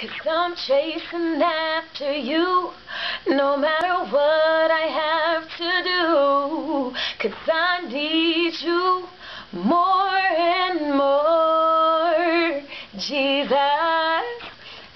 Cause I'm chasing after you, no matter what I have to do. Cause I need you more and more, Jesus.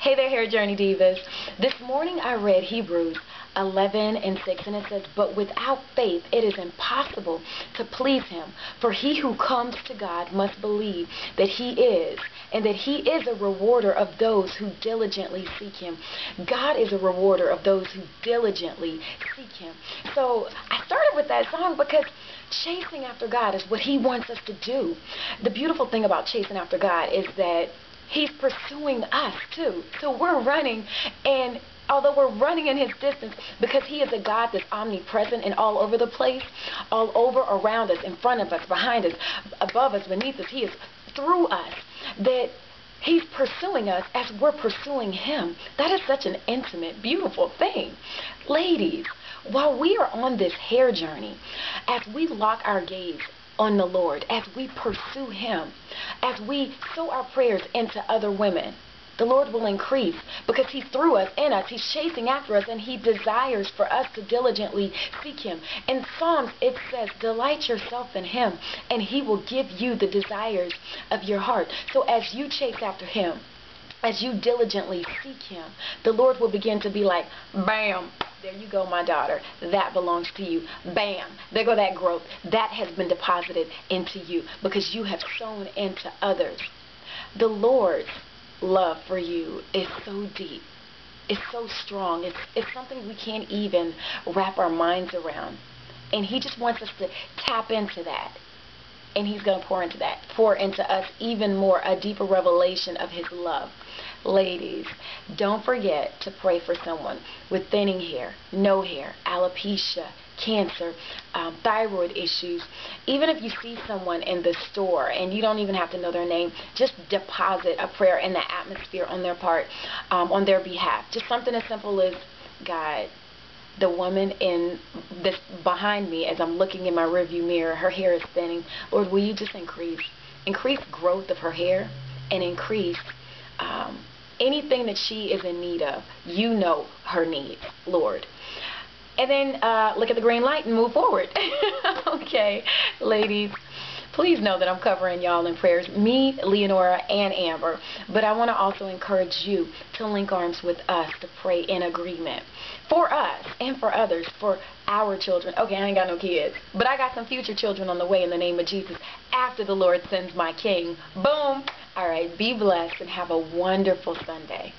Hey there, Hair Journey Divas. This morning I read Hebrews 11 and 6 and it says but without faith it is impossible to please him for he who comes to God must believe that he is and that he is a rewarder of those who diligently seek him. God is a rewarder of those who diligently seek him. So I started with that song because chasing after God is what he wants us to do. The beautiful thing about chasing after God is that He's pursuing us too. So we're running and although we're running in his distance because he is a God that's omnipresent and all over the place, all over around us, in front of us, behind us, above us, beneath us, he is through us, that he's pursuing us as we're pursuing him. That is such an intimate, beautiful thing. Ladies, while we are on this hair journey, as we lock our gaze on the Lord, as we pursue him, as we sow our prayers into other women, the Lord will increase because He's through us, in us. He's chasing after us, and He desires for us to diligently seek Him. In Psalms, it says, Delight yourself in Him, and He will give you the desires of your heart. So as you chase after Him, as you diligently seek Him, the Lord will begin to be like, Bam! There you go, my daughter. That belongs to you. Bam! There go that growth. That has been deposited into you because you have sown into others. The Lord's love for you is so deep. It's so strong. It's, it's something we can't even wrap our minds around. And he just wants us to tap into that. And he's going to pour into that. Pour into us even more, a deeper revelation of his love. Ladies, don't forget to pray for someone with thinning hair, no hair, alopecia, cancer, um, thyroid issues. Even if you see someone in the store and you don't even have to know their name, just deposit a prayer in the atmosphere on their part, um, on their behalf. Just something as simple as, God, the woman in this behind me as I'm looking in my rearview mirror, her hair is thinning. Lord, will you just increase, increase growth of her hair and increase um, anything that she is in need of. You know her needs, Lord and then uh, look at the green light and move forward. okay, ladies. Please know that I'm covering y'all in prayers, me, Leonora, and Amber. But I want to also encourage you to link arms with us to pray in agreement for us and for others, for our children. Okay, I ain't got no kids, but I got some future children on the way in the name of Jesus after the Lord sends my King. Boom. All right, be blessed and have a wonderful Sunday.